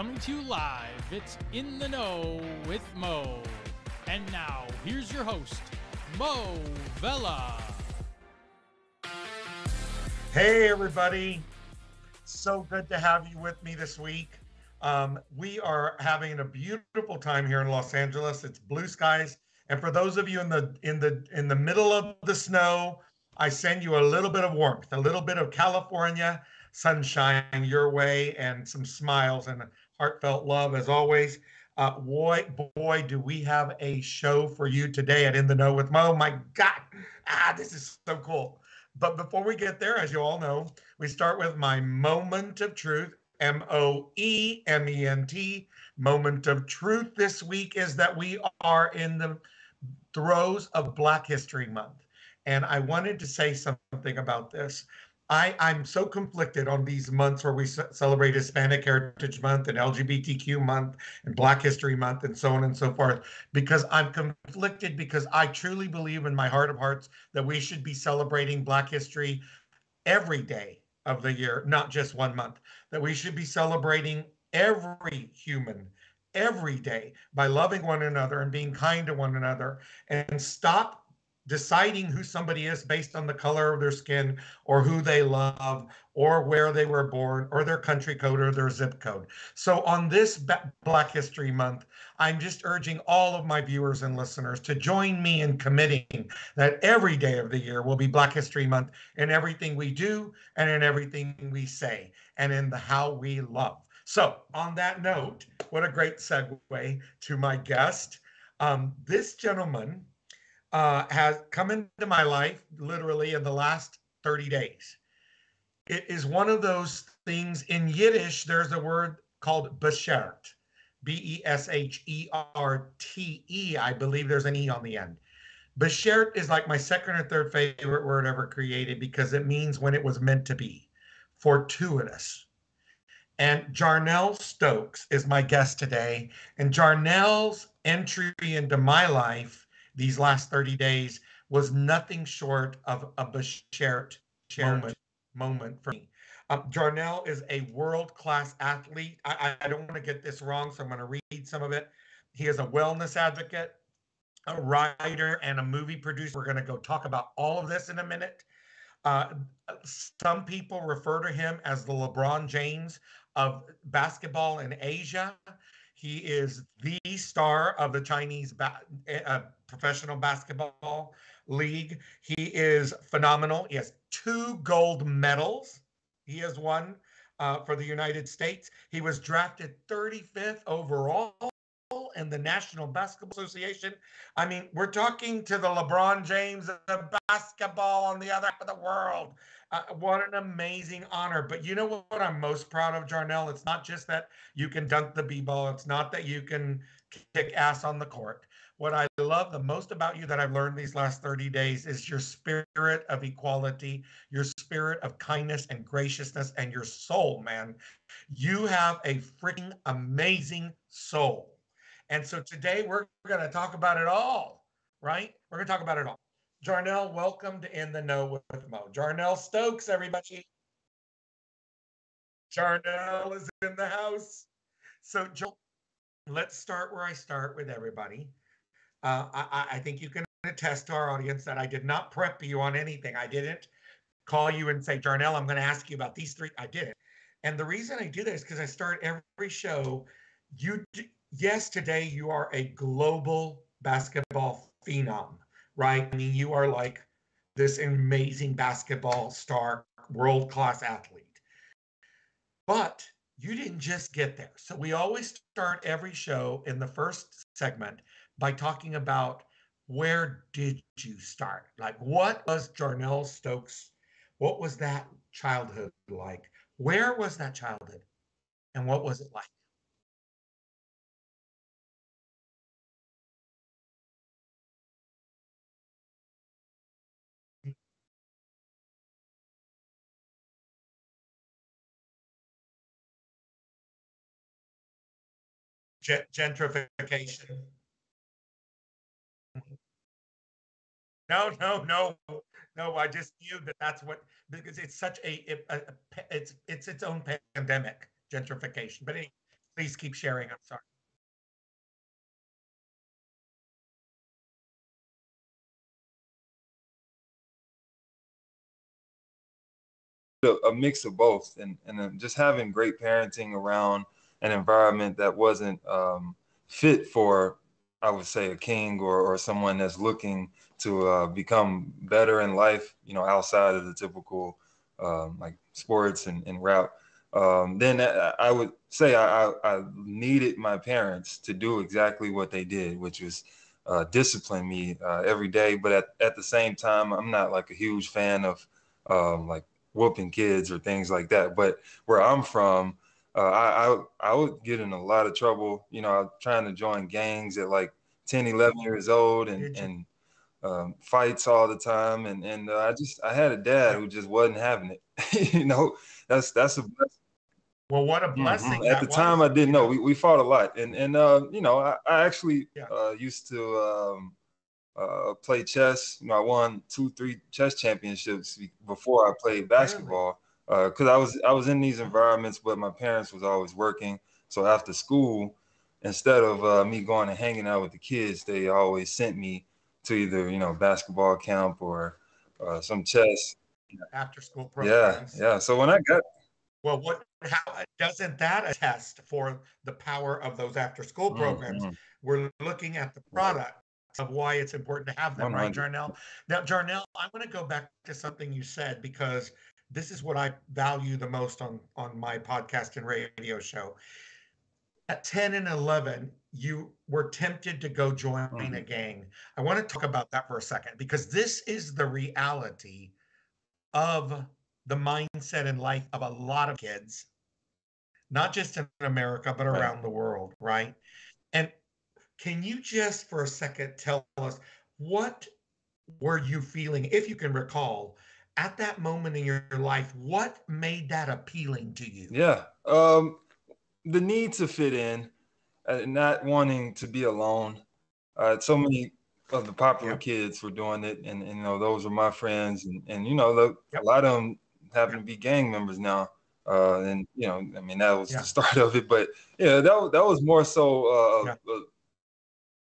coming to you live. It's In the Know with Moe. And now, here's your host, Moe Vela. Hey, everybody. So good to have you with me this week. Um, we are having a beautiful time here in Los Angeles. It's blue skies. And for those of you in the in the in the middle of the snow, I send you a little bit of warmth, a little bit of California sunshine your way, and some smiles and heartfelt love as always. Uh, boy, boy, do we have a show for you today at In the Know with Moe. My God, ah, this is so cool. But before we get there, as you all know, we start with my moment of truth. M O E M E N T. Moment of truth this week is that we are in the throes of Black History Month. And I wanted to say something about this. I, I'm so conflicted on these months where we celebrate Hispanic Heritage Month and LGBTQ Month and Black History Month and so on and so forth because I'm conflicted because I truly believe in my heart of hearts that we should be celebrating Black history every day of the year, not just one month, that we should be celebrating every human every day by loving one another and being kind to one another and stop deciding who somebody is based on the color of their skin or who they love or where they were born or their country code or their zip code. So on this Black History Month, I'm just urging all of my viewers and listeners to join me in committing that every day of the year will be Black History Month in everything we do and in everything we say and in the how we love. So on that note, what a great segue to my guest. Um, this gentleman uh, has come into my life literally in the last 30 days. It is one of those things in Yiddish, there's a word called beshert, B E S H E R T E. I believe there's an E on the end. Beshert is like my second or third favorite word ever created because it means when it was meant to be, fortuitous. And Jarnell Stokes is my guest today. And Jarnell's entry into my life these last 30 days was nothing short of a Beshert moment, moment for me. Um, Jarnell is a world class athlete. I, I don't want to get this wrong, so I'm going to read some of it. He is a wellness advocate, a writer, and a movie producer. We're going to go talk about all of this in a minute. Uh, some people refer to him as the LeBron James of basketball in Asia. He is the star of the Chinese ba- uh, professional basketball league. He is phenomenal. He has two gold medals. He has won uh, for the United States. He was drafted 35th overall in the National Basketball Association. I mean, we're talking to the LeBron James of basketball on the other half of the world. Uh, what an amazing honor. But you know what, what, I'm most proud of, Jarnell? It's not just that you can dunk the B ball, it's not that you can kick ass on the court. What I love the most about you that I've learned these last 30 days is your spirit of equality, your spirit of kindness and graciousness, and your soul, man. You have a freaking amazing soul. And so today we're going to talk about it all, right? We're going to talk about it all. Jarnell, welcome to In the Know with Moe. Jarnell Stokes, everybody. Jarnell is in the house. So, Joel, let's start where I start with everybody. Uh, I, I think you can attest to our audience that I did not prep you on anything. I didn't call you and say, Jarnell, I'm going to ask you about these three. I didn't. And the reason I do that is because I start every show. You, yes, today you are a global basketball phenom right? I mean, you are like this amazing basketball star, world class athlete. But you didn't just get there. So we always start every show in the first segment by talking about where did you start? Like, what was Jarnell Stokes? What was that childhood like? Where was that childhood? And what was it like? Gentrification. No, no, no, no. I just knew that that's what because it's such a, a, a it's it's its own pandemic gentrification. But anyway, please keep sharing. I'm sorry. a, mix of both and, and uh, just having great parenting around an environment that wasn't um, fit for i would say a king or, or someone that's looking to uh, become better in life you know outside of the typical um, like sports and, and route um, then I, would say I, I, needed my parents to do exactly what they did which was uh, discipline me uh, every day but at, at the same time i'm not like a huge fan of um, like whooping kids or things like that. But where I'm from, uh, I, I, I would get in a lot of trouble. You know, trying to join gangs at like 10, 11 years old, and and um, fights all the time. And and uh, I just I had a dad who just wasn't having it. you know, that's that's a blessing. Well, what a mm-hmm. blessing! Mm-hmm. At the was. time, I didn't know. We, we fought a lot, and and uh, you know, I, I actually yeah. uh, used to um, uh, play chess. You know, I won two, three chess championships before I played basketball. Because uh, I was I was in these environments, but my parents was always working. So after school, instead of uh, me going and hanging out with the kids, they always sent me to either you know basketball camp or uh, some chess. After school programs. Yeah, yeah. So when I got well, what how doesn't that attest for the power of those after school programs? Mm-hmm. We're looking at the product of why it's important to have them, 100. right, Jarnell? Now, Jarnell, I want to go back to something you said because this is what I value the most on on my podcast and radio show. At 10 and 11, you were tempted to go join mm-hmm. a gang. I want to talk about that for a second because this is the reality of the mindset and life of a lot of kids, not just in America, but around right. the world, right? And can you just for a second tell us what were you feeling, if you can recall, at that moment in your life? What made that appealing to you? Yeah, um, the need to fit in, uh, not wanting to be alone. Uh, so many of the popular yep. kids were doing it, and, and, you know those were my friends, and, and you know the, yep. a lot of them happen yep. to be gang members now. Uh, and you know, I mean, that was yeah. the start of it. But yeah, that that was more so uh, yeah.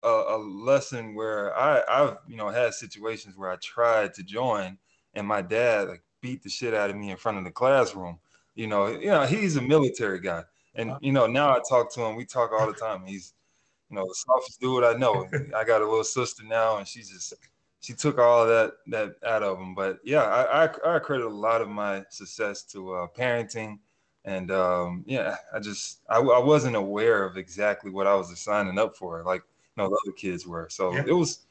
a, a, a lesson where I, I've you know had situations where I tried to join and my dad like beat the shit out of me in front of the classroom. You know, you know he's a military guy, and you know now I talk to him. We talk all the time. He's you know the softest dude I know. I got a little sister now, and she just she took all that that out of him. But yeah, I I, I credit a lot of my success to uh, parenting. And um, yeah, I just I, I wasn't aware of exactly what I was signing up for. Like no, the other kids were. So yeah. it was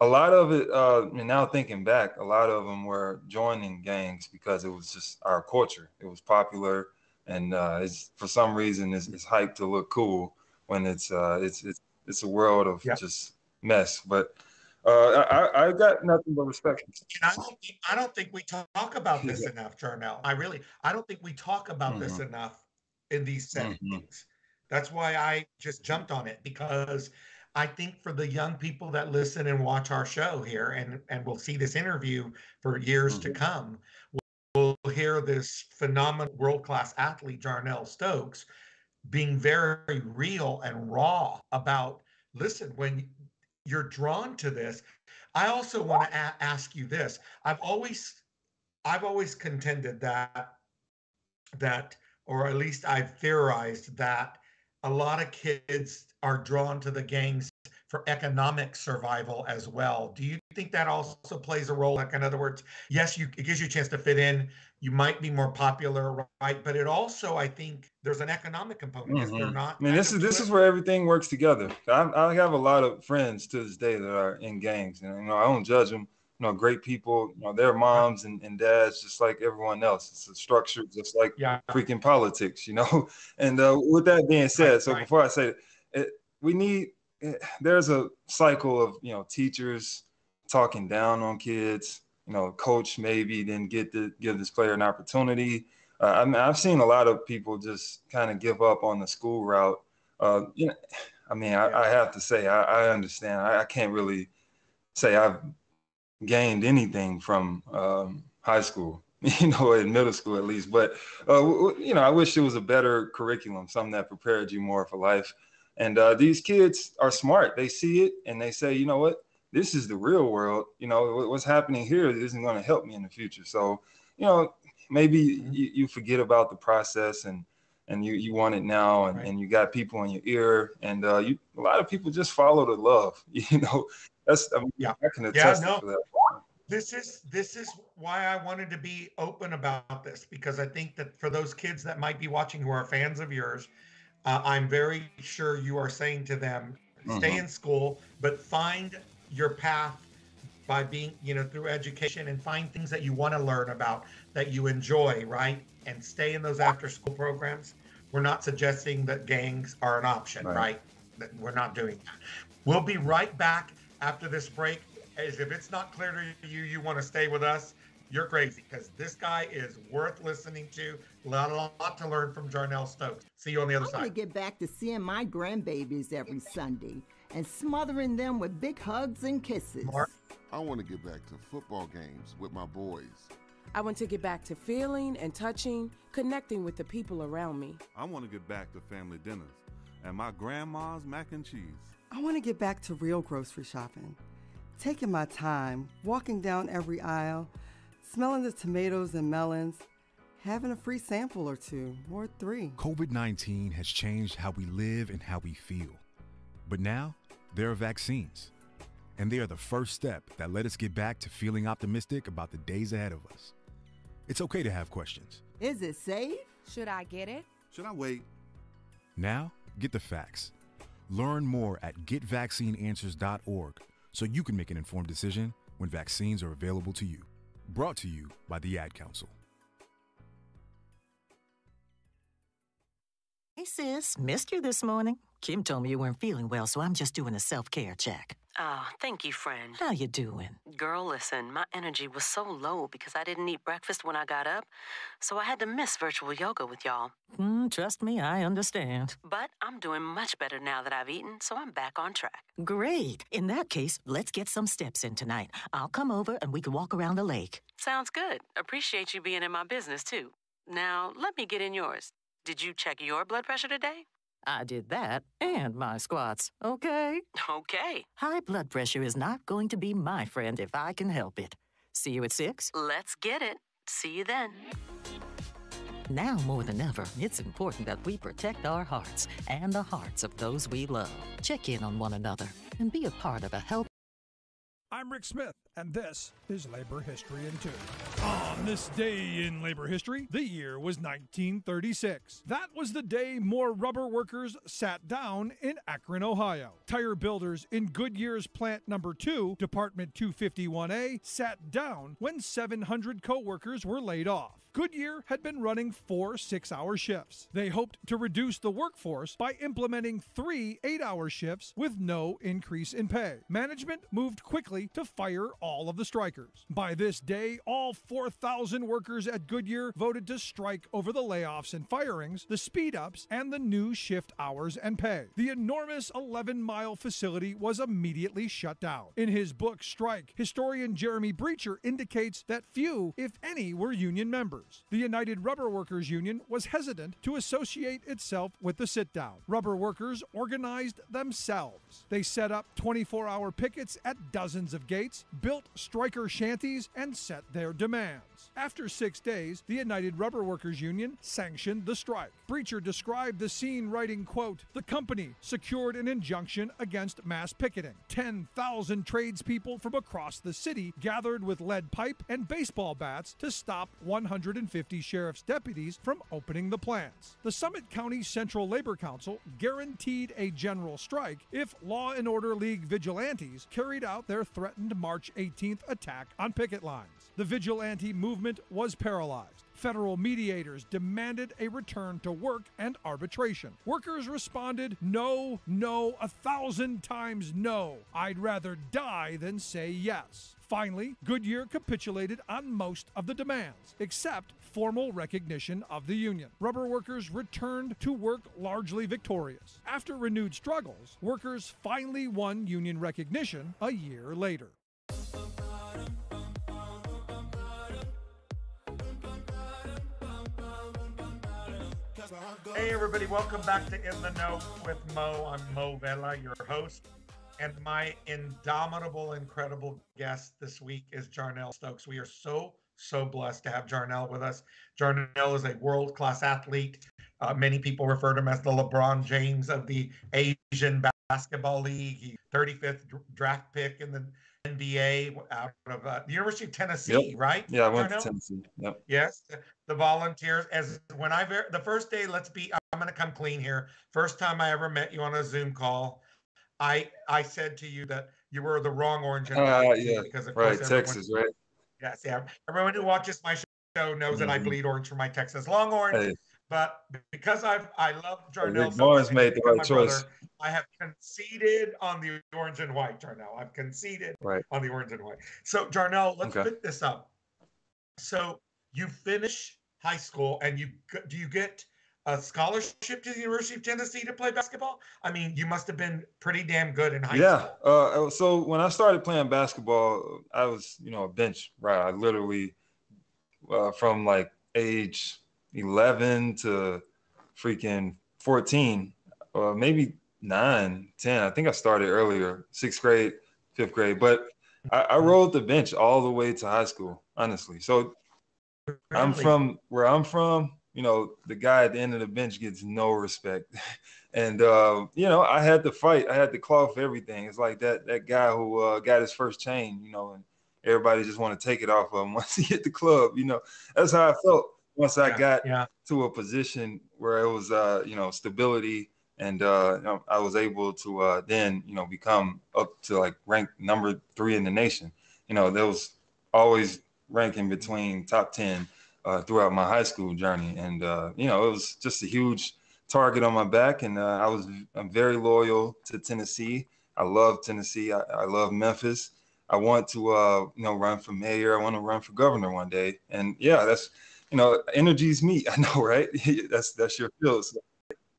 a lot of it. Uh, and now thinking back, a lot of them were joining gangs because it was just our culture. It was popular, and uh, it's for some reason it's, it's hyped to look cool when it's uh, it's it's it's a world of yeah. just mess. But uh, I, I got nothing but respect. And I don't, think, I don't think we talk about this yeah. enough, Jarnell. I really, I don't think we talk about mm-hmm. this enough in these settings. Mm-hmm. That's why I just jumped on it because I think for the young people that listen and watch our show here and, and will see this interview for years mm-hmm. to come, we'll, we'll hear this phenomenal world class athlete, Jarnell Stokes, being very real and raw about listen, when you're drawn to this, I also want to a- ask you this. I've always I've always contended that that or at least I've theorized that a lot of kids are drawn to the gangs for economic survival as well. Do you think that also plays a role? Like, in other words, yes, you it gives you a chance to fit in. You might be more popular, right? But it also, I think, there's an economic component. Mm-hmm. Is there not? I mean, this is this is where everything works together. I, I have a lot of friends to this day that are in gangs, and you know, I don't judge them. You know, great people. You know, their moms and, and dads, just like everyone else. It's a structure, just like yeah. freaking politics. You know. And uh, with that being said, so before I say it, we need Eh, there's a cycle of you know teachers talking down on kids. You know, coach maybe then get to give this player an opportunity. Uh, I mean, I've seen a lot of people just kind of give up on the school route. Uh, you know, I mean, I, I have to say, I, I understand. I, I, can't really say I've gained anything from um, high school. you know, in middle school at least. But uh, you know, I wish it was a better curriculum, something that prepared you more for life. And uh, these kids are smart. They see it and they say, you know what, this is the real world. You know, what's happening here isn't going to help me in the future. So, you know, maybe mm-hmm. you, you forget about the process and and you you want it now and, right. and you got people in your ear and uh, you a lot of people just follow the love you know that's I mean, yeah I can attest yeah, no. to that this is this is why I wanted to be open about this because I think that for those kids that might be watching who are fans of yours, uh, I'm very sure you are saying to them, stay mm-hmm. in school, but find your path by being, you know, through education and find things that you want to learn about that you enjoy, right? And stay in those after school programs. We're not suggesting that gangs are an option, right? right? That we're not doing that. We'll be right back after this break is if it's not clear to you, you want to stay with us, you're crazy because this guy is worth listening to. A lot, a lot to learn from Jarnell Stokes. See you on the other I side. I want to get back to seeing my grandbabies every Sunday and smothering them with big hugs and kisses. Mark? I want to get back to football games with my boys. I want to get back to feeling and touching, connecting with the people around me. I want to get back to family dinners and my grandma's mac and cheese. I want to get back to real grocery shopping taking my time, walking down every aisle, smelling the tomatoes and melons, having a free sample or two or three. COVID 19 has changed how we live and how we feel. But now, there are vaccines. And they are the first step that let us get back to feeling optimistic about the days ahead of us. It's okay to have questions. Is it safe? Should I get it? Should I wait? Now, get the facts. Learn more at getvaccineanswers.org so you can make an informed decision when vaccines are available to you. Brought to you by the Ad Council. Hey, sis, missed you this morning. Kim told me you weren't feeling well, so I'm just doing a self care check. Oh, thank you, friend. How you doing? Girl, listen, my energy was so low because I didn't eat breakfast when I got up, so I had to miss virtual yoga with y'all. Mm, trust me, I understand. But I'm doing much better now that I've eaten, so I'm back on track. Great. In that case, let's get some steps in tonight. I'll come over and we can walk around the lake. Sounds good. Appreciate you being in my business, too. Now, let me get in yours. Did you check your blood pressure today? I did that and my squats, okay? Okay. High blood pressure is not going to be my friend if I can help it. See you at 6? Let's get it. See you then. Now more than ever, it's important that we protect our hearts and the hearts of those we love. Check in on one another and be a part of a healthy. I'm Rick Smith, and this is Labor History in Two. On this day in labor history, the year was 1936. That was the day more rubber workers sat down in Akron, Ohio. Tire builders in Goodyear's plant number 2, Department 251A, sat down when 700 co workers were laid off. Goodyear had been running four six hour shifts. They hoped to reduce the workforce by implementing three eight hour shifts with no increase in pay. Management moved quickly to fire all of the strikers. By this day, all 4,000 workers at Goodyear voted to strike over the layoffs and firings, the speed ups, and the new shift hours and pay. The enormous 11 mile facility was immediately shut down. In his book, Strike, historian Jeremy Brecher indicates that few, if any, were union members. The United Rubber Workers Union was hesitant to associate itself with the sit down. Rubber workers organized themselves. They set up 24 hour pickets at dozens of gates, built striker shanties, and set their demands. After six days, the United Rubber Workers Union sanctioned the strike. Brecher described the scene writing, quote, The company secured an injunction against mass picketing. 10,000 tradespeople from across the city gathered with lead pipe and baseball bats to stop 150 sheriff's deputies from opening the plants. The Summit County Central Labor Council guaranteed a general strike if Law and Order League vigilantes carried out their threatened March 18th attack on picket lines. The vigilante movement was paralyzed. Federal mediators demanded a return to work and arbitration. Workers responded, No, no, a thousand times no. I'd rather die than say yes. Finally, Goodyear capitulated on most of the demands, except formal recognition of the union. Rubber workers returned to work largely victorious. After renewed struggles, workers finally won union recognition a year later. Hey, everybody, welcome back to In the Know with Moe. I'm Moe Vela, your host. And my indomitable, incredible guest this week is Jarnell Stokes. We are so, so blessed to have Jarnell with us. Jarnell is a world class athlete. Uh, many people refer to him as the LeBron James of the Asian Basketball League. He 35th draft pick in the NBA out of uh, the University of Tennessee, Yep. right? Yeah, I went to Tennessee. Yep. Yes, the volunteers. As when I ver- the first day, let's be. I'm going to come clean here. First time I ever met you on a Zoom call, I I said to you that you were the wrong orange Uh, yeah, because of right, course everyone- Texas, right? Yes, yeah. Everyone who watches my show knows that I Mhm. bleed orange for my Texas Longhorns. Hey. But because I've I love Jarnell, Barnes made the right my brother, choice. I have conceded on the orange and white, Jarnell. I've conceded Right. on the orange and white. So Jarnell, let's Okay. pick this up. So you finish high school and you do you get a scholarship to the University of Tennessee to play basketball? I mean, you must have been pretty damn good in high yeah. school. Uh, so when I started playing basketball, I was, you know, a bench right. I literally, uh, from like age 11 to freaking 14, or maybe nine, 10. I think I started earlier, sixth grade, fifth grade, but I, I rode the bench all the way to high school, honestly. So I'm from where I'm from. You know, the guy at the end of the bench gets no respect, and uh, you know, I had to fight. I had to claw for everything. It's like that that guy who uh, got his first chain. You know, and everybody just want to take it off of him once he hit the club. You know, that's how I felt once I Yeah, got yeah. to a position where it was, uh, you know, stability, and uh, you know, I was able to uh, then, you know, become up to like rank number three in the nation. You know, there was always ranking between top ten uh, throughout my high school journey, and uh, you know, it was just a huge target on my back, and uh, I was I'm very loyal to Tennessee. I love Tennessee. I, I love Memphis. I want to, uh, you know, run for mayor. I want to run for governor one day, and yeah, that's, you know, energy's me. I know, right? that's that's your field. So,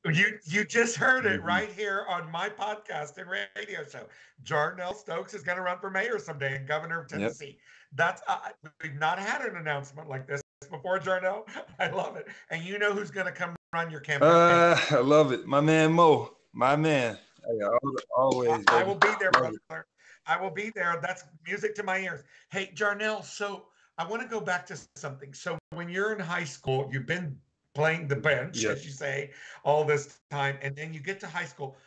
You you just heard it Mhm. right here on my podcast and radio show. Jarnell Stokes is going to run for mayor someday and governor of Yep. Tennessee. That's uh, we've not had an announcement like this before, Jarnell. I love it. And you know who's going to come run your campaign? uh, I love it, my man Moe, my man. Hey, always. I will be there, brother. I will be there. That's music to my ears. Hey, Jarnell, so I want to go back to something. So when you're in high school, you've been playing the bench, Yeah. as you say, all this time, and then you get to high school.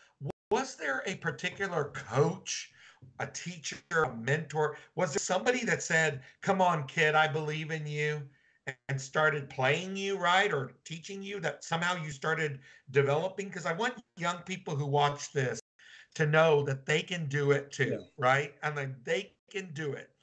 Was there a particular coach, a teacher, a mentor? Was there somebody that said, Come on, kid, I believe in you? And started playing you right or teaching you that somehow you started developing? Because I want young people who watch this to know that they can do it too, right? And then they can do it.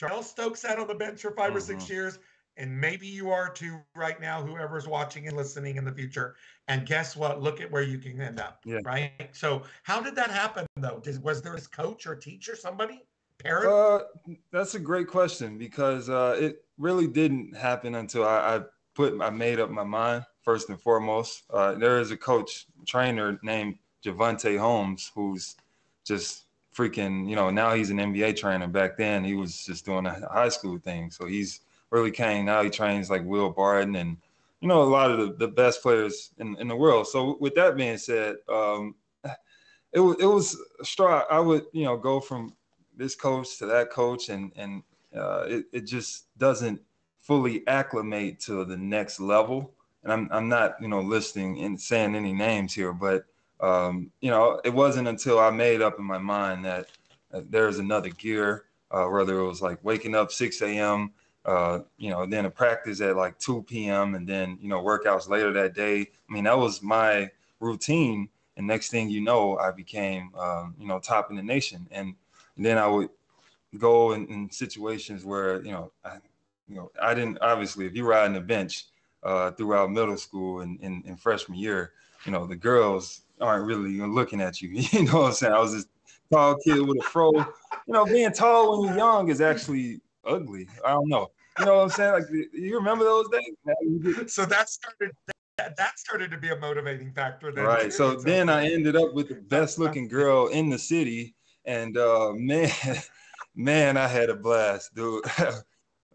Charles Stokes sat on the bench for 5 or six Mhm. years, and maybe you are too right now, whoever's watching and listening in the future. And guess what? Look at where you can end up, Yeah. right? So, how did that happen though? Did, was there a coach or teacher, somebody, parent? Uh, that's a great question because uh, it really didn't happen until I, I put I made up my mind first and foremost. Uh, there is a coach trainer named Javante Holmes who's just freaking you know now he's an NBA trainer. Back then he was just doing a high school thing, so he's really came now. He trains like Will Barton and you know a lot of the, the best players in, in the world. So with that being said, um, it it was a straw. I would you know go from this coach to that coach, and and uh, it it just doesn't fully acclimate to the next level. And I'm I'm not you know listing and saying any names here, but um, you know it wasn't until I made up in my mind that uh, there's another gear. Uh, whether it was like waking up 6 a.m. Uh, you know, then a practice at like 2 p.m. and then you know workouts later that day. I mean, that was my routine. And next thing you know, I became um, you know top in the nation. And then I would go in, in situations where you know, I, you know, I didn't obviously if you ride in the bench uh, throughout middle school and in freshman year, you know, the girls aren't really looking at you. You know what I'm saying? I was this tall kid with a fro. You know, being tall when you're young is actually ugly. I don't know. You know what I'm saying? Like, you remember those days? Man, you get- So that started that, that started to be a motivating factor. Then Right. So then I ended up with the best looking girl in the city. And uh man, man, I had a blast, dude.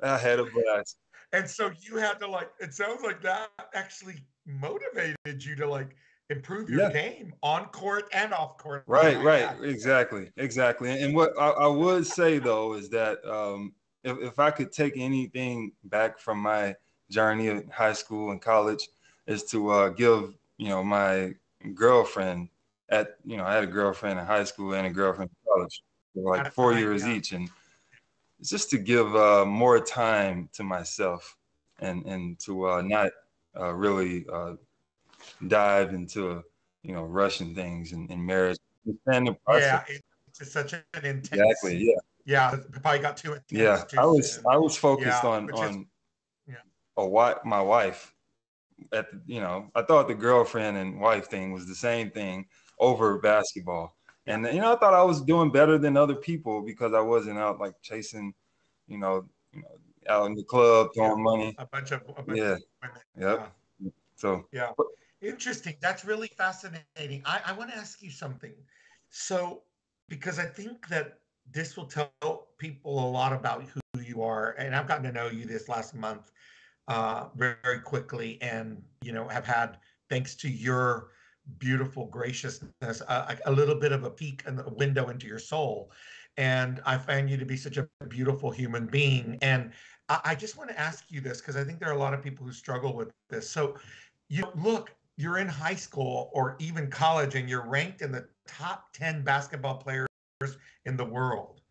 I had a blast. and so you had to like. It sounds like that actually motivated you to like improve your Yeah. game on court and off court. Right, right, add. exactly, exactly. And what I, I would say though is that um, if, if I could take anything back from my journey in high school and college, is to uh, give you know my girlfriend at you know I had a girlfriend in high school and a girlfriend in college, like four years yeah. each, and it's just to give uh, more time to myself and and to uh, not uh, really uh, dive into you know rushing things and, and marriage. Understand the process. Yeah, it's just such an intense. Exactly. Yeah. Yeah, probably got too intense. Yeah. too I was soon. I was focused Yeah, on which is- on yeah. a wife, my wife. At the, you know, I thought the girlfriend and wife thing was the same thing over basketball, and you know, I thought I was doing better than other people because I wasn't out like chasing, you know, you know, out in the club throwing money. a bunch of a bunch Yeah. of women. Yep. So Yeah. Interesting. That's really fascinating. I, I want to ask you something. So, because I think that this will tell people a lot about who you are. And I've gotten to know you this last month uh, very, very quickly and, you know, have had, thanks to your beautiful graciousness, uh, a little bit of a peek and a window into your soul. And I find you to be such a beautiful human being. And I, I just want to ask you this because I think there are a lot of people who struggle with this. So, you look, you're in high school or even college and you're ranked in the top 10 basketball players in the world.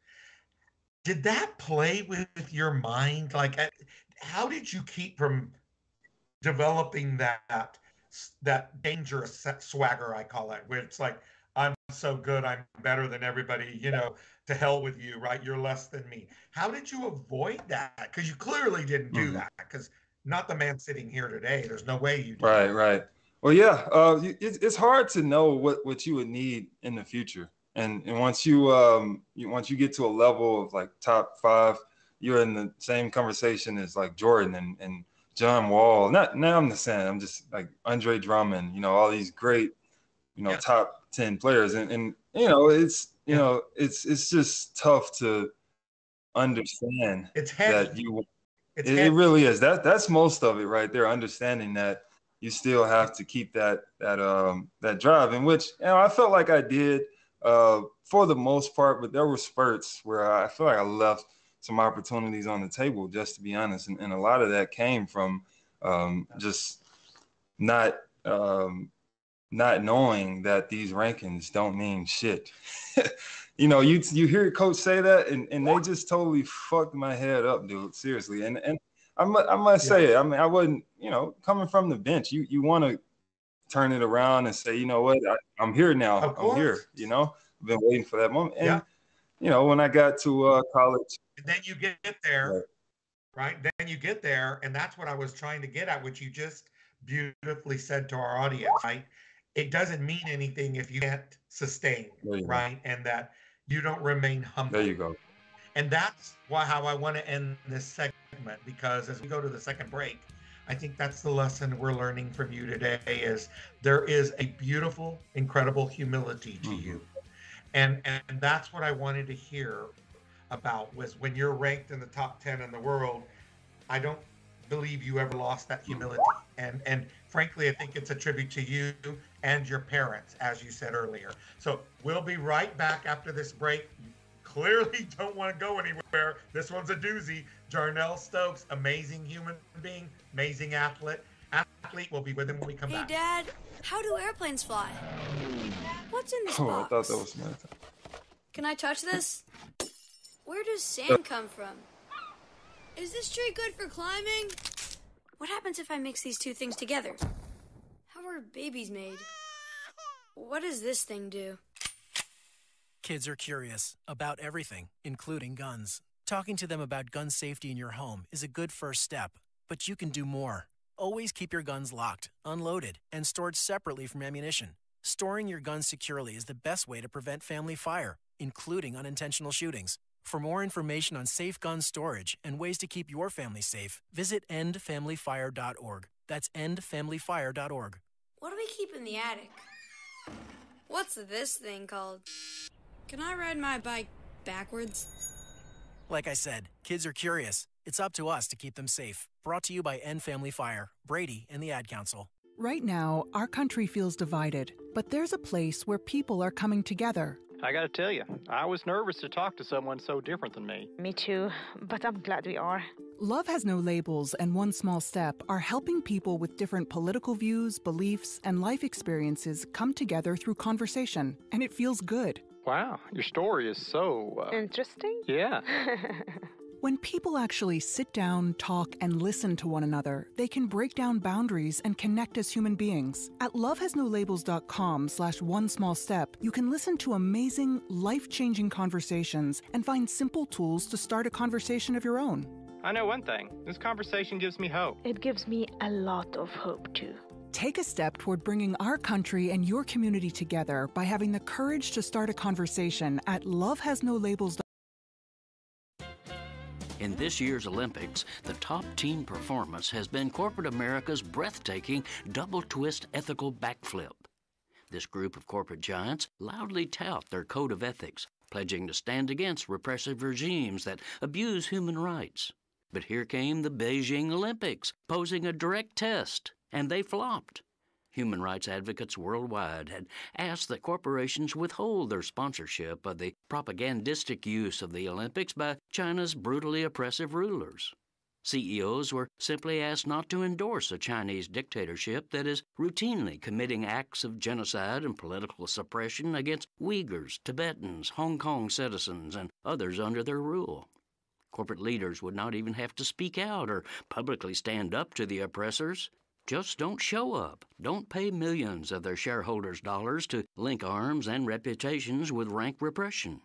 Did that play with your mind? Like, uh, how did you keep from developing that that dangerous swagger? I call it, where it's like, I'm so good, I'm better than everybody. You know, to hell with you, right? You're less than me. How did you avoid that? Because you clearly didn't do Mhm. that. Because not the man sitting here today. There's no way you did. Right, right. Well, yeah, uh, you- it's it's hard to know what what you would need in the future, and and once you um you, once you get to a level of like top five, you're in the same conversation as like Jordan and and John Wall. Not now I'm the same. I'm just like Andre Drummond. You know, all these great, you know, top ten players, and and you know it's you know it's it's just tough to understand It's that you It's it, it really is. That that's most of it right there. Understanding that you still have to keep that that um that drive, in which you know I felt like I did uh for the most part, but there were spurts where I feel like I left some opportunities on the table, just to be honest, and, and a lot of that came from um just not um not knowing that these rankings don't mean shit. you know, you you hear a coach say that, and, and they just totally fucked my head up, dude. Seriously, and and I must I must say it. I mean, I wouldn't, you know, coming from the bench, you you want to turn it around and say, you know what, I, I'm here now. I'm here. You know, I've been waiting for that moment. And Yeah. you know, when I got to uh, college, And then you get there, right? Then you get there, and that's what I was trying to get at, which you just beautifully said to our audience, right? It doesn't mean anything if you can't sustain, you go. right? And that you don't remain humble. there you go. And that's why how I want to end this segment because as we go to the second break, I think that's the lesson we're learning from you today is there is a beautiful, incredible humility to mm-hmm. you. And and that's what I wanted to hear about was when you're ranked in the top 10 in the world, I don't believe you ever lost that humility. Mm-hmm. And and frankly, I think it's a tribute to you and your parents, as you said earlier. So we'll be right back after this break. You clearly don't want to go anywhere. This one's a doozy. Jarnell Stokes, amazing human being, amazing athlete. Athlete will be with him when we come Hey, back. Dad, how do airplanes fly? What's in this Oh, I box? thought that was Samantha. Can I touch this? Where does sand come from? Is this tree good for climbing? What happens if I mix these two things together? How are babies made? What does this thing do? Kids are curious about everything, including guns. Talking to them about gun safety in your home is a good first step, but you can do more. Always keep your guns locked, unloaded, and stored separately from ammunition. Storing your guns securely is the best way to prevent family fire, including unintentional shootings. For more information on safe gun storage and ways to keep your family safe, visit endfamilyfire.org. That's endfamilyfire.org. What do we keep in the attic? What's this thing called? Can I ride my bike backwards? Like I said, kids are curious. It's up to us to keep them safe. Brought to you by End Family Fire, Brady, and the Ad Council. Right now, our country feels divided, but there's a place where people are coming together. I gotta tell you, I was nervous to talk to someone so different than me. Me too, but I'm glad we are. Love Has No Labels and One Small Step are helping people with different political views, beliefs, and life experiences come together through conversation, and it feels good. Wow, your story is so. Uh, Interesting? Yeah. When people actually sit down, talk, and listen to one another, they can break down boundaries and connect as human beings. At lovehasnolabels.com slash one small step, you can listen to amazing, life-changing conversations and find simple tools to start a conversation of your own. I know one thing this conversation gives me hope. It gives me a lot of hope, too. Take a step toward bringing our country and your community together by having the courage to start a conversation at lovehasnolabels.com. In this year's Olympics, the top team performance has been corporate America's breathtaking double twist ethical backflip. This group of corporate giants loudly tout their code of ethics, pledging to stand against repressive regimes that abuse human rights. But here came the Beijing Olympics, posing a direct test, and they flopped. Human rights advocates worldwide had asked that corporations withhold their sponsorship of the propagandistic use of the Olympics by China's brutally oppressive rulers. CEOs were simply asked not to endorse a Chinese dictatorship that is routinely committing acts of genocide and political suppression against Uyghurs, Tibetans, Hong Kong citizens, and others under their rule. Corporate leaders would not even have to speak out or publicly stand up to the oppressors. Just don't show up. Don't pay millions of their shareholders' dollars to link arms and reputations with rank repression.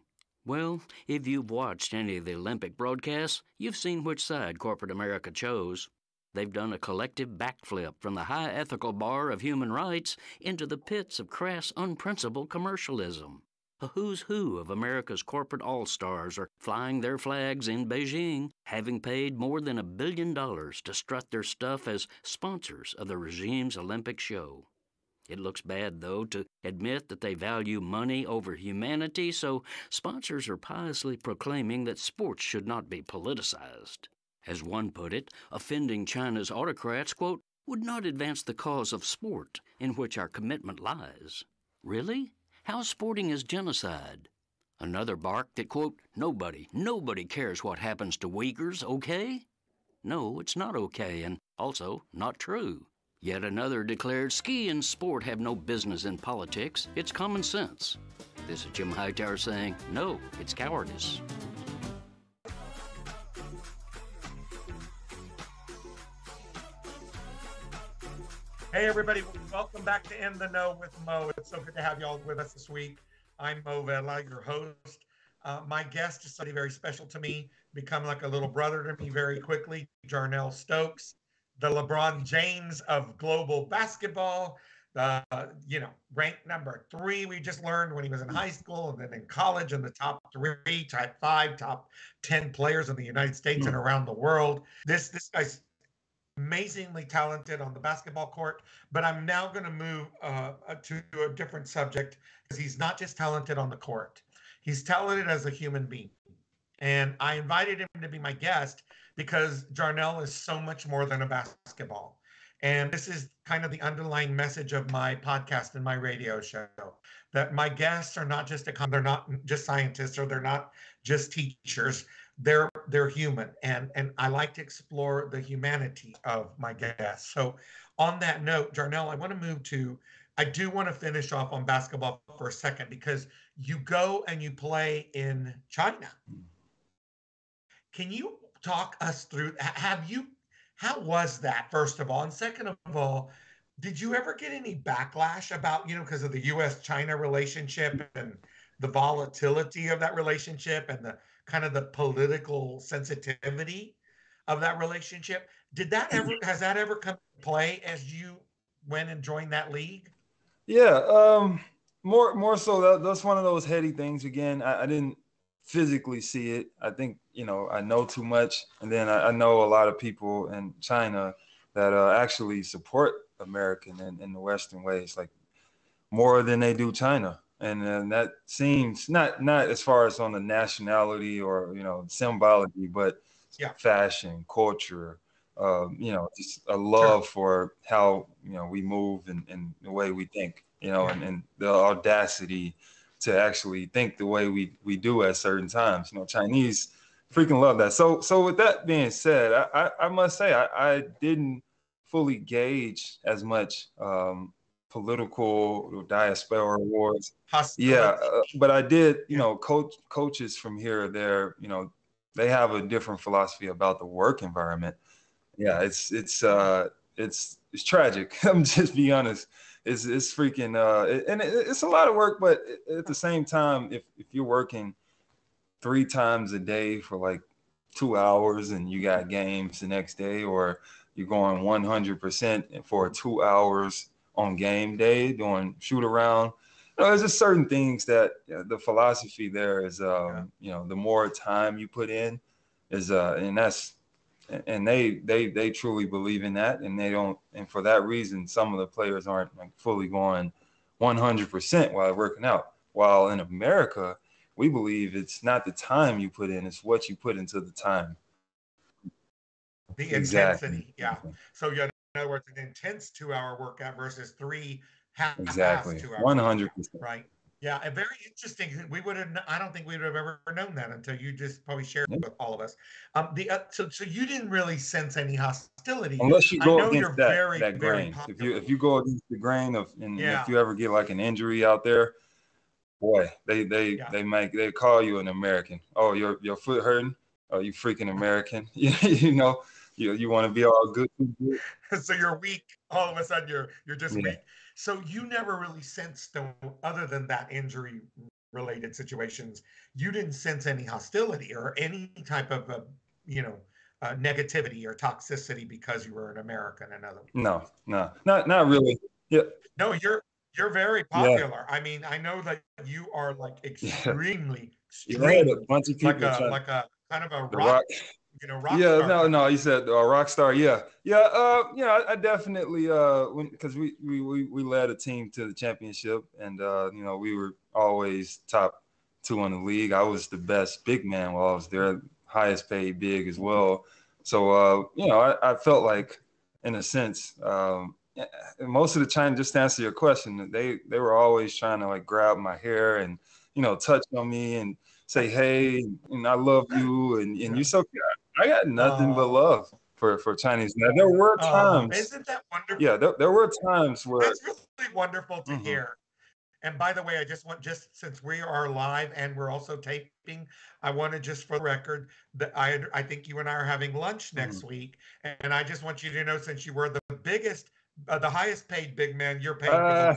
Well, if you've watched any of the Olympic broadcasts, you've seen which side corporate America chose. They've done a collective backflip from the high ethical bar of human rights into the pits of crass, unprincipled commercialism. A who's who of America's corporate all stars are flying their flags in Beijing, having paid more than a billion dollars to strut their stuff as sponsors of the regime's Olympic show. It looks bad, though, to admit that they value money over humanity, so sponsors are piously proclaiming that sports should not be politicized. As one put it, offending China's autocrats, quote, would not advance the cause of sport in which our commitment lies. Really? How sporting is genocide? Another barked that, quote, nobody, nobody cares what happens to Uyghurs, okay? No, it's not okay, and also not true. Yet another declared ski and sport have no business in politics. It's common sense. This is Jim Hightower saying, no, it's cowardice. Hey, everybody, welcome back to In the Know with Moe. It's so good to have y'all with us this week. I'm Moe Vela, your host. Uh, my guest is somebody very special to me, become like a little brother to me very quickly, Jarnell Stokes, the LeBron James of global basketball. Uh, you know, ranked number three, we just learned when he was in high school and then in college, in the top three, top five, top 10 players in the United States and around the world. This, this guy's amazingly talented on the basketball court. But I'm now going to move uh, to a different subject because he's not just talented on the court, he's talented as a human being. And I invited him to be my guest because Jarnell is so much more than a basketball. And this is kind of the underlying message of my podcast and my radio show that my guests are not just a they're not just scientists or they're not just teachers they're they're human and and i like to explore the humanity of my guests. So on that note jarnell i want to move to i do want to finish off on basketball for a second because you go and you play in china. Can you talk us through have you how was that first of all? And second of all did you ever get any backlash about you know because of the us china relationship and the volatility of that relationship and the kind of the political sensitivity of that relationship. Did that ever has that ever come to play as you went and joined that league? Yeah, um, more more so that, that's one of those heady things. Again, I, I, didn't physically see it. I think you know I know too much, and then I, I know a lot of people in China that uh, actually support American in, in the Western ways, like more than they do China. And then that seems not not as far as on the nationality or you know symbology, but yeah. fashion, culture, um, you know, just a love sure. for how you know we move and, and the way we think, you know, yeah. and, and the audacity to actually think the way we we do at certain times. You know, Chinese freaking love that. So so with that being said, I I, I must say I, I didn't fully gauge as much um, political diaspora. Hostility. Yeah, uh, but I did. You know, coach coaches from here or there. You know, they have a different philosophy about the work environment. Yeah, it's it's uh it's it's tragic. I'm just be honest. It's it's freaking uh it, and it, it's a lot of work, but at the same time, if if you're working three times a day for like two hours and you got games the next day, or you're going 100% for two hours on game day doing shoot around. You know, there's just certain things that you know, the philosophy there is, um, yeah. you know, the more time you put in is, uh, and that's, and they they they truly believe in that, and they don't, and for that reason, some of the players aren't like fully going 100% while working out. While in America, we believe it's not the time you put in, it's what you put into the time. The exactly. intensity, yeah. So yeah, in other words, an intense two-hour workout versus three half exactly two hours. One hundred percent. Right. Yeah, and very interesting. We would have. I don't think we would have ever known that until you just probably shared it with all of us. Um, the uh, so so you didn't really sense any hostility unless you go against that very, that grain. If you if you go against the grain of, and yeah. if you ever get like an injury out there, boy, they they yeah. they make they call you an American. Oh, your your foot hurting? Oh, you freaking American? you know, you you want to be all good. so you're weak. All of a sudden, you're you're just yeah. weak. So you never really sensed, other than that injury related situations, you didn't sense any hostility or any type of, uh, you know, uh, negativity or toxicity because you were an American. In other words. No, no, not not really. Yeah. No, you're you're very popular. Yeah. I mean, I know that you are like extremely, yeah. extremely a bunch of people like a, like a kind of a rock, rock, you know, rock yeah, no, no, you said uh, rock star. Yeah, yeah, uh, yeah. I, I definitely uh, because we, we we we led a team to the championship, and uh, you know, we were always top two in the league. I was the best big man while I was there, highest paid big as well. So uh, you know, I, I felt like, in a sense, um, most of the time, just to answer your question, they they were always trying to like grab my hair and you know touch on me and say hey and I love you and and you're so I got nothing uh, but love for for Chinese. Now there were times. Uh, isn't that wonderful? Yeah, there, there were times where that's really wonderful to mm-hmm. hear. And by the way, I just want just since we are live and we're also taping, I want to just for the record that I I think you and I are having lunch next mm-hmm. week, and I just want you to know since you were the biggest uh, the highest paid big man you're paying uh,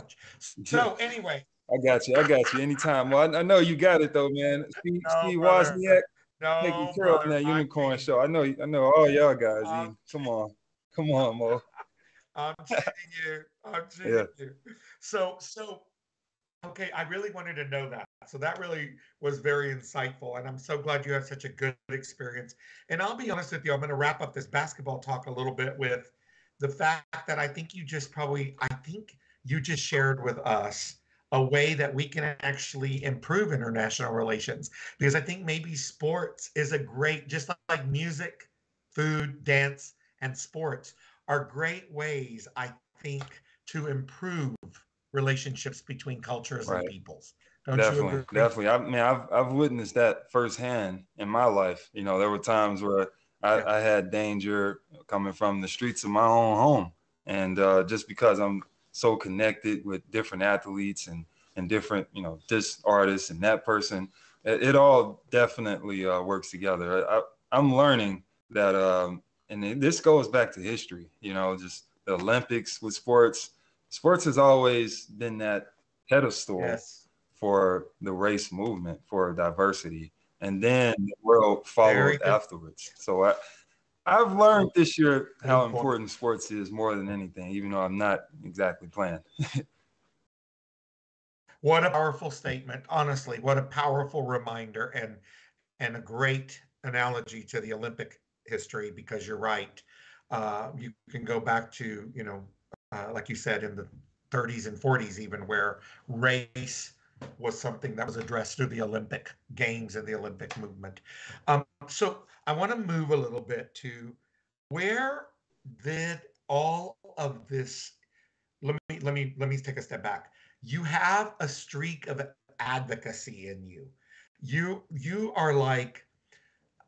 So anyway, I got you. I got you. Anytime. Well, I, I know you got it though, man. Steve, no, Steve Wozniak no, taking care of that unicorn show. I know. I know all y'all guys. Um, come on, come on, Moe. I'm cheating you. I'm cheating yeah. you. So, so okay. I really wanted to know that. So that really was very insightful, and I'm so glad you had such a good experience. And I'll be honest with you. I'm going to wrap up this basketball talk a little bit with the fact that I think you just probably, I think you just shared with us a way that we can actually improve international relations because I think maybe sports is a great, just like music, food, dance, and sports are great ways, I think, to improve relationships between cultures right. and peoples. Don't definitely, definitely. I mean, I've I've witnessed that firsthand in my life. You know, there were times where I, yeah. I had danger coming from the streets of my own home, and uh, just because I'm so connected with different athletes and and different, you know, this artist and that person, it, it all definitely uh, works together. I, am learning that, um, and this goes back to history. You know, just the Olympics with sports. Sports has always been that pedestal yes. for the race movement for diversity and then the world followed afterwards. So I, I've learned this year how important sports is more than anything, even though I'm not exactly playing. what a powerful statement! Honestly, what a powerful reminder and and a great analogy to the Olympic history. Because you're right, uh, you can go back to you know, uh, like you said, in the 30s and 40s, even where race was something that was addressed through the Olympic Games and the Olympic movement. Um, so I want to move a little bit to where did all of this let me let me let me take a step back. You have a streak of advocacy in you. You you are like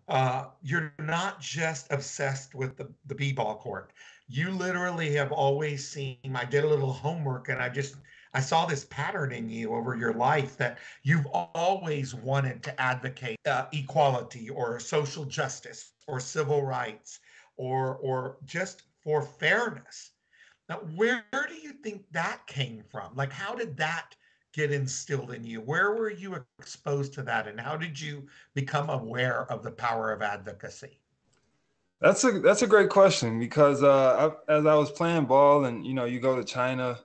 uh, you're not just obsessed with the, the b-ball court. You literally have always seen i did a little homework and i just i saw this pattern in you over your life that you've always wanted to advocate uh, equality or social justice or civil rights or or just for fairness now where do you think that came from like how did that get instilled in you? Where were you exposed to that, and how did you become aware of the power of advocacy? That's a that's a great question because uh, I, as I was playing ball, and you know, you go to China,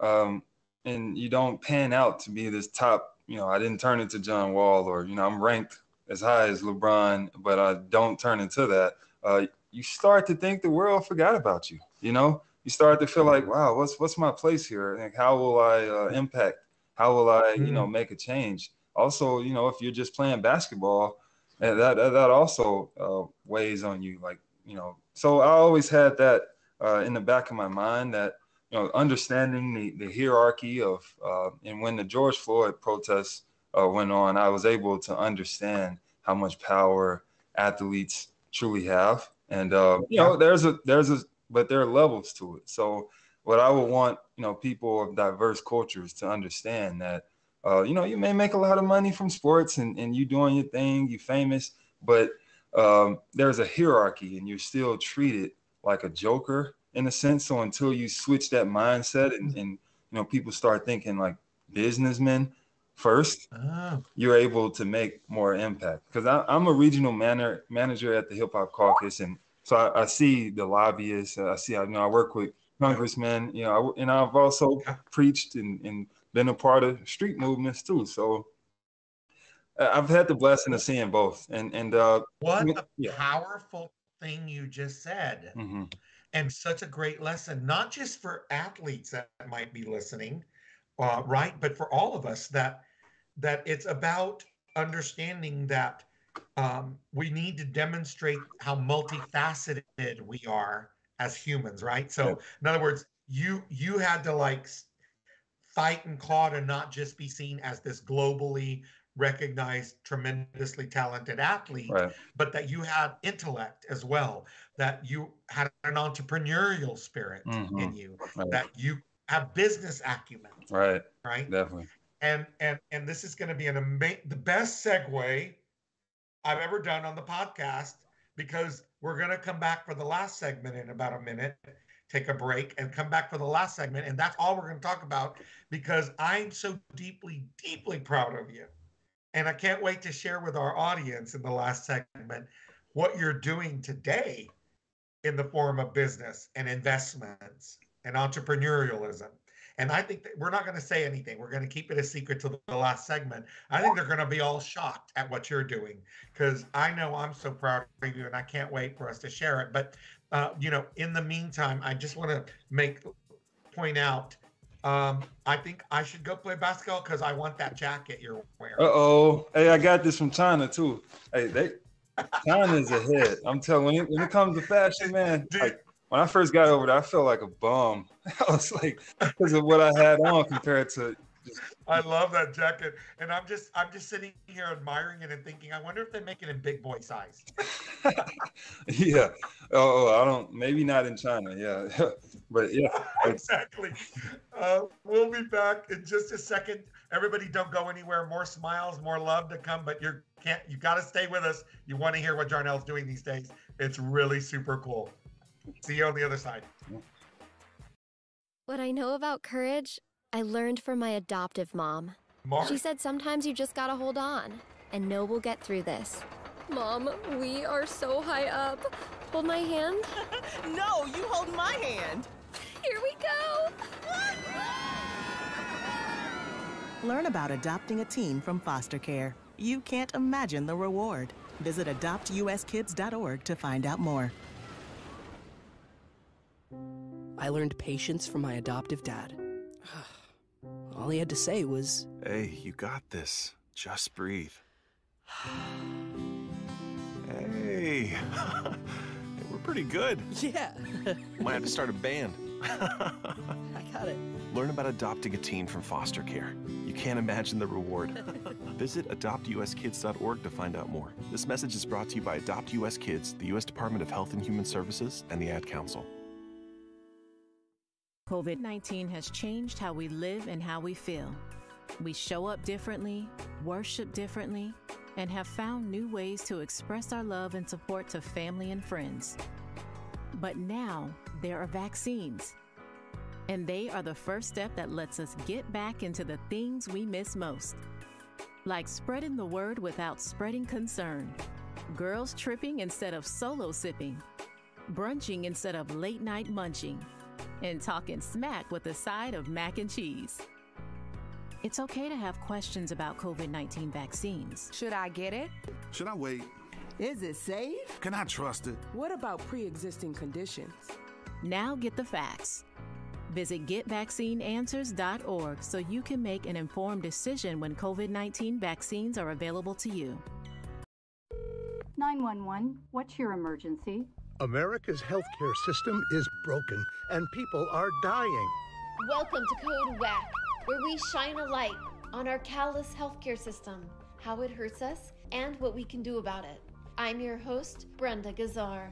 um, and you don't pan out to be this top. You know, I didn't turn into John Wall, or you know, I'm ranked as high as LeBron, but I don't turn into that. Uh, you start to think the world forgot about you. You know, you start to feel like, wow, what's what's my place here? Like, how will I uh, impact how will I, you know, mm. make a change? Also, you know, if you're just playing basketball, eh, that that, that also uh, weighs on you. Like, you know, so I always had that uh, in the back of my mind that you know, understanding the, the hierarchy of, uh, and when the George Floyd protests uh, went on, I was able to understand how much power athletes truly have. And, uh, you know, there's a, there's a, but there are levels to it. So what I would want, you know, people of diverse cultures to understand that, uh, you know, you may make a lot of money from sports and, and you doing your thing, you famous, but um, there's a hierarchy and you're still treated like a joker in a sense. So until you switch that mindset and, and you know, people start thinking like businessmen first, oh. you're able to make more impact. Because I'm a regional man- manager at the Hip Hop Caucus, and so I, I see the lobbyists. Uh, I see, you know, I work with congressmen. you know, and I've also preached and, and been a part of street movements too. So uh, I've had the blessing of seeing both. And and uh, what a yeah. powerful thing you just said, mm-hmm. and such a great lesson, not just for athletes that might be listening, uh, right, but for all of us that that it's about understanding that um, we need to demonstrate how multifaceted we are as humans, right? So, yeah. in other words, you you had to like fight and claw to not just be seen as this globally recognized, tremendously talented athlete, right. but that you had intellect as well, that you had an entrepreneurial spirit mm-hmm. in you, right. that you have business acumen. Right. Right. Definitely. And and and this is going to be an amazing, the best segue I've ever done on the podcast because we're going to come back for the last segment in about a minute, take a break, and come back for the last segment. And that's all we're going to talk about because I'm so deeply, deeply proud of you. And I can't wait to share with our audience in the last segment what you're doing today in the form of business and investments and entrepreneurialism. And I think that we're not going to say anything. We're going to keep it a secret till the last segment. I think they're going to be all shocked at what you're doing because I know I'm so proud of you and I can't wait for us to share it. But, uh, you know, in the meantime, I just want to make point out um, I think I should go play basketball because I want that jacket you're wearing. Uh oh. Hey, I got this from China too. Hey, they China's ahead. I'm telling you, when it, when it comes to fashion, man, like, when I first got over there, I felt like a bum. I was like, because of what I had on compared to. Just... I love that jacket, and I'm just I'm just sitting here admiring it and thinking, I wonder if they make it in big boy size. yeah. Oh, oh, I don't. Maybe not in China. Yeah, but yeah. exactly. Uh, we'll be back in just a second. Everybody, don't go anywhere. More smiles, more love to come, but you can't. You got to stay with us. You want to hear what Jarnell's doing these days. It's really super cool. See you on the other side. What I know about courage, I learned from my adoptive mom. Mark? She said sometimes you just gotta hold on and know we'll get through this. Mom, we are so high up. Hold my hand. no, you hold my hand. Here we go. Learn about adopting a teen from foster care. You can't imagine the reward. Visit adoptuskids.org to find out more. I learned patience from my adoptive dad. All All he had to say was, Hey, you got this. Just breathe. hey, we're pretty good. Yeah. Might have to start a band. I got it. Learn about adopting a teen from foster care. You can't imagine the reward. Visit adoptuskids.org to find out more. This message is brought to you by Adopt US Kids, the U.S. Department of Health and Human Services, and the Ad Council. COVID 19 has changed how we live and how we feel. We show up differently, worship differently, and have found new ways to express our love and support to family and friends. But now there are vaccines, and they are the first step that lets us get back into the things we miss most. Like spreading the word without spreading concern, girls tripping instead of solo sipping, brunching instead of late night munching, and talking smack with a side of mac and cheese. It's okay to have questions about COVID 19 vaccines. Should I get it? Should I wait? Is it safe? Can I trust it? What about pre existing conditions? Now get the facts. Visit getvaccineanswers.org so you can make an informed decision when COVID 19 vaccines are available to you. 911, what's your emergency? America's healthcare system is broken and people are dying. Welcome to Code WACK, where we shine a light on our callous healthcare system, how it hurts us, and what we can do about it. I'm your host, Brenda Gazzar.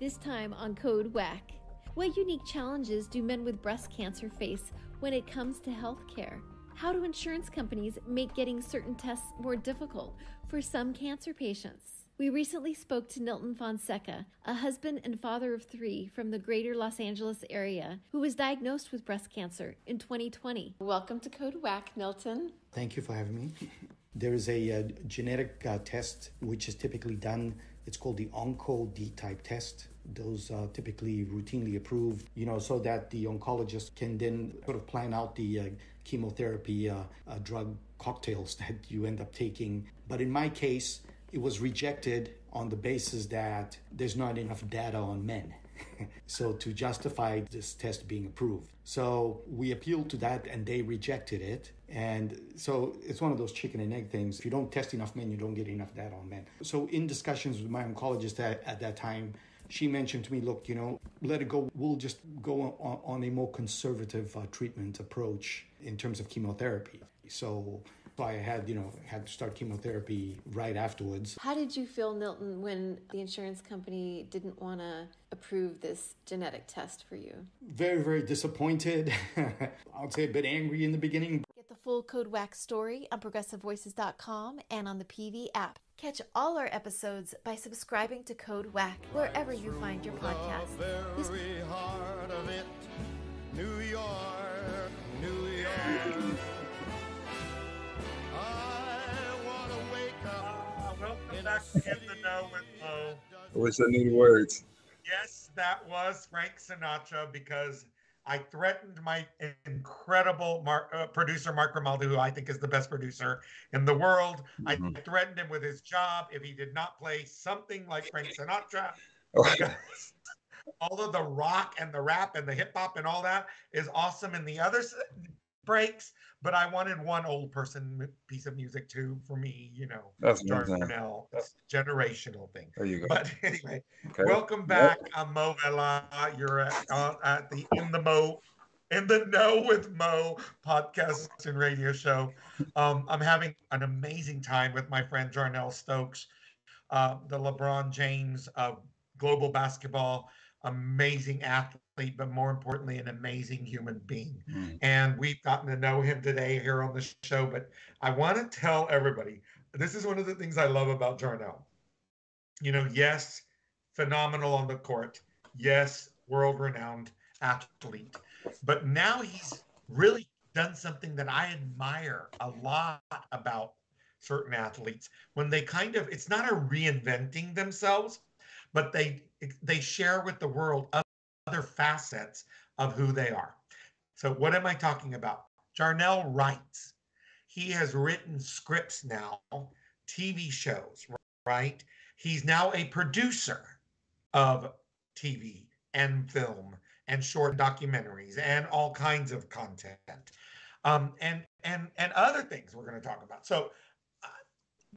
This time on Code WACK. What unique challenges do men with breast cancer face when it comes to healthcare? How do insurance companies make getting certain tests more difficult for some cancer patients? We recently spoke to Nilton Fonseca, a husband and father of three from the greater Los Angeles area, who was diagnosed with breast cancer in 2020. Welcome to Code WACK, Nilton. Thank you for having me. There is a uh, genetic uh, test which is typically done. It's called the OncoD type test. Those are typically routinely approved, you know, so that the oncologist can then sort of plan out the uh, chemotherapy uh, uh, drug cocktails that you end up taking. But in my case, it was rejected on the basis that there's not enough data on men. so to justify this test being approved. So we appealed to that and they rejected it. And so it's one of those chicken and egg things. If you don't test enough men, you don't get enough data on men. So in discussions with my oncologist at, at that time, she mentioned to me, look, you know, let it go. We'll just go on, on a more conservative uh, treatment approach in terms of chemotherapy. So so I had, you know, had to start chemotherapy right afterwards. How did you feel, Nilton, when the insurance company didn't want to approve this genetic test for you? Very, very disappointed. I would say a bit angry in the beginning. Get the full Code WACK story on progressivevoices.com and on the PV app. Catch all our episodes by subscribing to Code WACK wherever you find your podcast. This- very heart of it, New York, New York. Back In the Know with Moe. I wish I knew the words. Yes, that was Frank Sinatra because I threatened my incredible Mar- uh, producer, Mark Grimaldi, who I think is the best producer in the world. I threatened him with his job if he did not play something like Frank Sinatra. all of the rock and the rap and the hip hop and all that is awesome in the other breaks, but I wanted one old person piece of music too for me, you know. That's. Darnell. That's a generational thing. There you go. But anyway, Okay. welcome Yep. back. I'm Moe Vela. You're at, uh, at the In the Moe, In the Know with Moe podcast and radio show. Um, I'm having an amazing time with my friend Jarnell Stokes, uh, the LeBron James of global basketball, amazing athlete, but more importantly, an amazing human being. Mm. And we've gotten to know him today here on the show. But I want to tell everybody this is one of the things I love about Jarnell. You know, yes, phenomenal on the court. Yes, world renowned athlete. But now he's really done something that I admire a lot about certain athletes when they kind of it's not a reinventing themselves but they they share with the world other facets of who they are so what am i talking about jarnell writes he has written scripts now tv shows right he's now a producer of tv and film and short documentaries and all kinds of content um, and and and other things we're going to talk about. So, uh,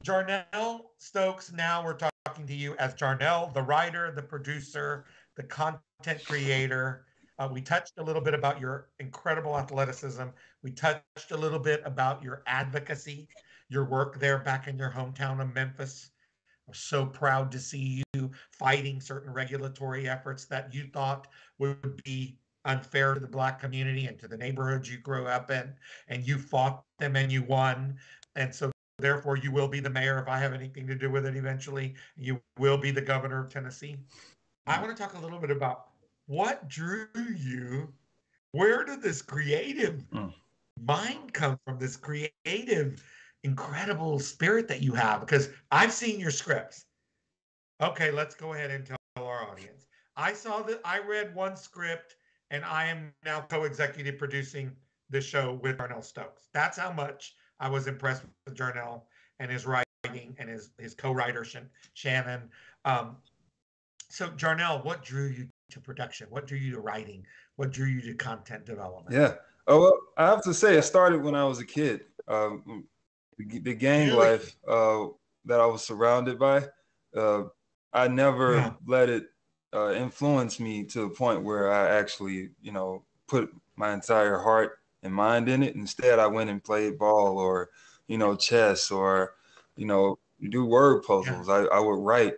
Jarnell Stokes. Now we're talking to you as Jarnell, the writer, the producer, the content creator. Uh, we touched a little bit about your incredible athleticism. We touched a little bit about your advocacy, your work there back in your hometown of Memphis. I'm so proud to see you fighting certain regulatory efforts that you thought would be unfair to the black community and to the neighborhoods you grew up in and you fought them and you won and so therefore you will be the mayor if i have anything to do with it eventually you will be the governor of tennessee i want to talk a little bit about what drew you where did this creative mm. mind come from this creative incredible spirit that you have because i've seen your scripts okay let's go ahead and tell our audience i saw that i read one script and I am now co-executive producing the show with Jarnell Stokes. That's how much I was impressed with Jarnell and his writing and his his co-writer Shannon. Um, so Jarnell, what drew you to production? What drew you to writing? What drew you to content development? Yeah. Oh, well, I have to say, it started when I was a kid. Um, the, the gang really? life uh, that I was surrounded by, uh, I never yeah. let it uh, influenced me to the point where I actually, you know, put my entire heart and mind in it. Instead, I went and played ball or, you know, chess or, you know, do word puzzles. Yeah. I, I would write.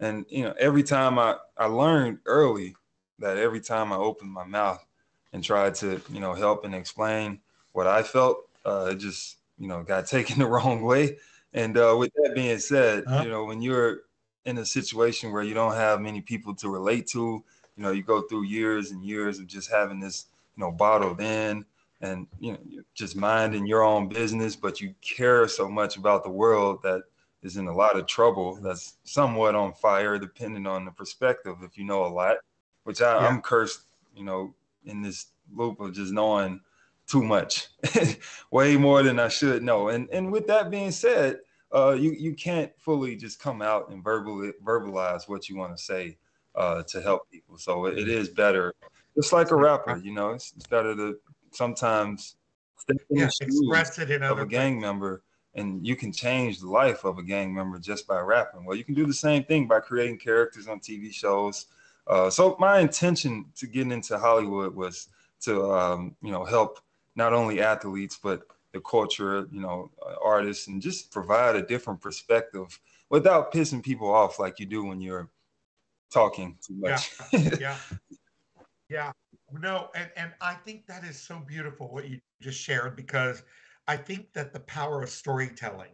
And, you know, every time I, I learned early that every time I opened my mouth and tried to, you know, help and explain what I felt, uh, it just, you know, got taken the wrong way. And uh, with that being said, uh-huh. you know, when you're in a situation where you don't have many people to relate to. You know, you go through years and years of just having this, you know, bottled in and you know, just minding your own business, but you care so much about the world that is in a lot of trouble. That's somewhat on fire, depending on the perspective. If you know a lot, which I, yeah. I'm cursed, you know, in this loop of just knowing too much, way more than I should know. And and with that being said, uh, you you can't fully just come out and verbally verbalize what you want to say uh, to help people. So it, it is better, just like a rapper. You know, it's, it's better to sometimes yeah, express it in other of a gang member, and you can change the life of a gang member just by rapping. Well, you can do the same thing by creating characters on TV shows. Uh, so my intention to getting into Hollywood was to um, you know help not only athletes but the culture, you know, uh, artists, and just provide a different perspective without pissing people off like you do when you're talking too much. Yeah, yeah, yeah. No, and and I think that is so beautiful what you just shared because I think that the power of storytelling,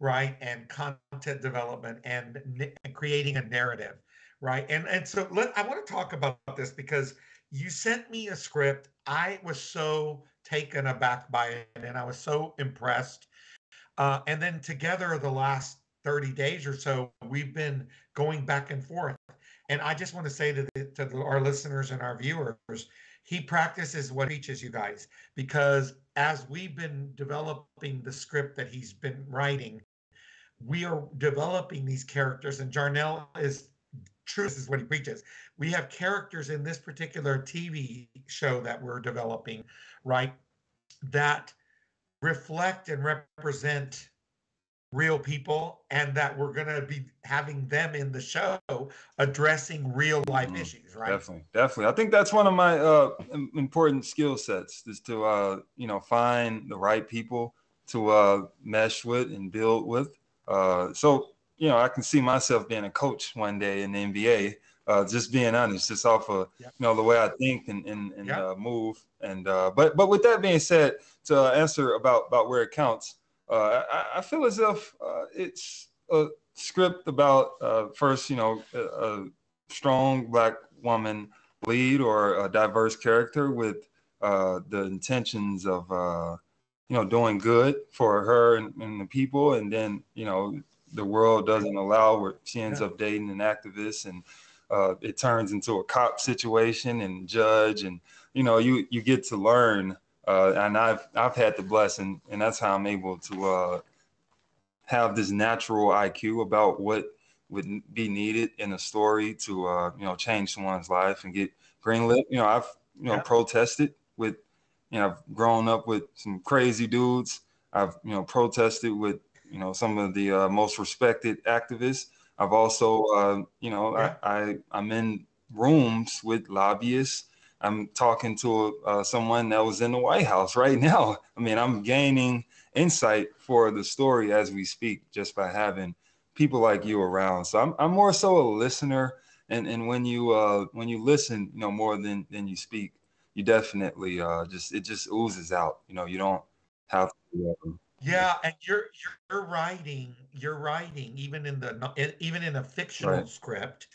right, and content development and, and creating a narrative, right, and and so let I want to talk about this because you sent me a script. I was so taken aback by it, and I was so impressed. Uh, and then together, the last 30 days or so, we've been going back and forth. And I just want to say to, the, to the, our listeners and our viewers, he practices what he teaches you guys because as we've been developing the script that he's been writing, we are developing these characters, and Jarnell is true. This is what he preaches. We have characters in this particular TV show that we're developing right, that reflect and represent real people and that we're going to be having them in the show addressing real life mm, issues right definitely definitely i think that's one of my uh, important skill sets is to uh, you know find the right people to uh, mesh with and build with uh, so you know i can see myself being a coach one day in the nba uh, just being honest, just off of yep. you know the way I think and and, and yep. uh, move. And uh, but but with that being said, to answer about about where it counts, uh, I, I, feel as if uh, it's a script about uh, first, you know, a, a, strong black woman lead or a diverse character with the intentions of you know doing good for her and, and, the people, and then you know the world doesn't allow where she ends yeah. up dating an activist and uh, it turns into a cop situation and judge, and you know, you you get to learn. Uh, and I've I've had the blessing, and that's how I'm able to uh, have this natural IQ about what would be needed in a story to uh, you know change someone's life and get greenlit. You know, I've you know yeah. protested with you know, I've grown up with some crazy dudes. I've you know protested with you know some of the uh, most respected activists. I've also uh, you know yeah. I, I I'm in rooms with lobbyists. I'm talking to uh, someone that was in the White House right now. I mean, I'm gaining insight for the story as we speak just by having people like you around. So I'm, I'm more so a listener. And, and when you uh, when you listen, you know, more than, than you speak, you definitely uh, just it just oozes out. You know, you don't have to. Uh, yeah, and you're you're writing, you're writing even in the even in a fictional right. script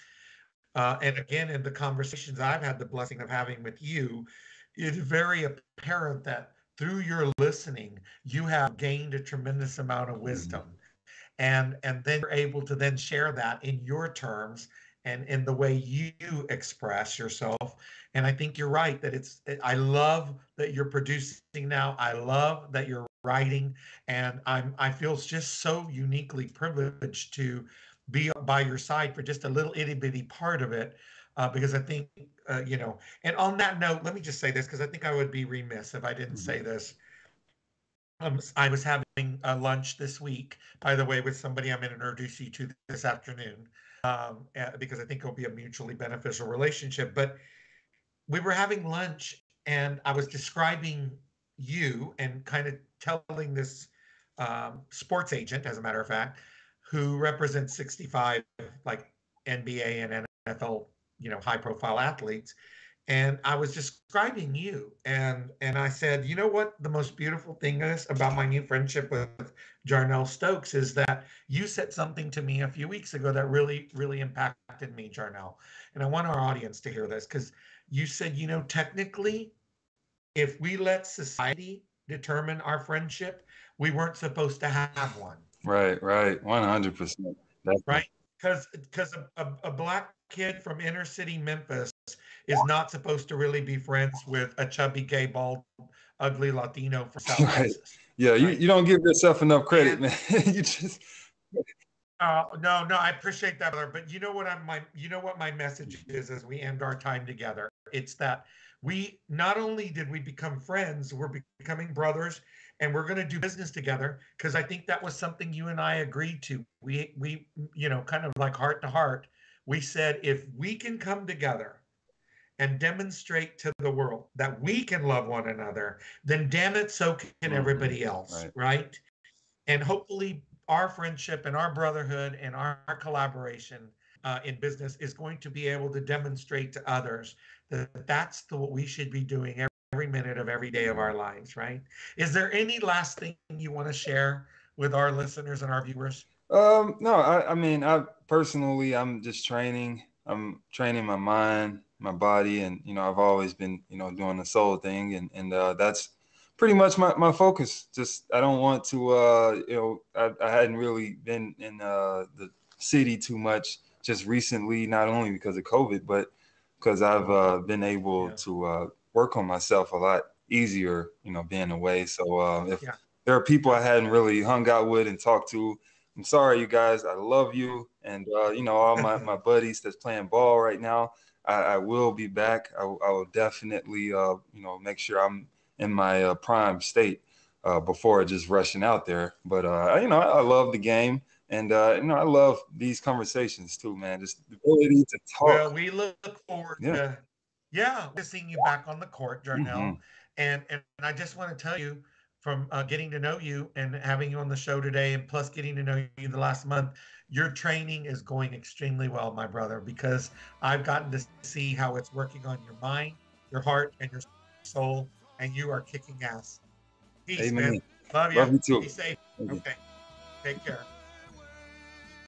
uh, and again, in the conversations I've had the blessing of having with you, it's very apparent that through your listening, you have gained a tremendous amount of wisdom. Mm-hmm. And, and then you're able to then share that in your terms and in the way you express yourself. And I think you're right that it's, I love that you're producing now. I love that you're writing. And I'm, I feel just so uniquely privileged to be by your side for just a little itty bitty part of it. Uh, because I think, uh, you know, and on that note, let me just say this because I think I would be remiss if I didn't mm-hmm. say this. Um, I was having a lunch this week, by the way, with somebody I'm going to introduce you to this afternoon, um, because I think it'll be a mutually beneficial relationship. But we were having lunch, and I was describing you and kind of telling this um, sports agent, as a matter of fact, who represents 65 like NBA and NFL, you know, high profile athletes. And I was describing you and and I said, you know what the most beautiful thing is about my new friendship with Jarnell Stokes is that you said something to me a few weeks ago that really, really impacted me, Jarnell. And I want our audience to hear this because you said, you know, technically, if we let society determine our friendship, we weren't supposed to have one. Right, right, one hundred percent. Right, because because a, a, a, black kid from inner city Memphis is not supposed to really be friends with a chubby, gay, bald, ugly Latino from South right. Texas. Yeah, right? you, you don't give yourself enough credit, and, man. you just. Uh, no, no, I appreciate that, brother. But you know what I'm my you know what my message is as we end our time together. It's that we not only did we become friends, we're becoming brothers and we're going to do business together because I think that was something you and I agreed to. We we you know kind of like heart to heart, we said if we can come together and demonstrate to the world that we can love one another, then damn it, so can mm-hmm. everybody else, right. right? And hopefully, our friendship and our brotherhood and our, our collaboration uh, in business is going to be able to demonstrate to others that that's the, what we should be doing every minute of every day of our lives, right? Is there any last thing you want to share with our listeners and our viewers? Um, no, I, I mean, I personally, I'm just training. I'm training my mind, my body, and you know, I've always been, you know, doing the soul thing, and and uh, that's pretty much my, my focus. Just I don't want to, uh, you know, I, I hadn't really been in uh, the city too much just recently, not only because of COVID, but because I've uh, been able yeah. to uh, work on myself a lot easier, you know, being away. So uh, if yeah. there are people I hadn't really hung out with and talked to, I'm sorry, you guys. I love you, and uh, you know all my, my buddies that's playing ball right now. I, I will be back. I, I will definitely, uh, you know, make sure I'm in my uh, prime state uh, before just rushing out there. But uh, you know, I, I love the game. And uh, you know, I love these conversations too, man. Just the ability to talk. Well, we look forward yeah. to yeah, to seeing you back on the court, Jarnell. Mm-hmm. And and I just want to tell you from uh, getting to know you and having you on the show today, and plus getting to know you the last month, your training is going extremely well, my brother, because I've gotten to see how it's working on your mind, your heart, and your soul, and you are kicking ass. Peace, Amen. man. Love you. Love you too. Be safe. Okay. Take care.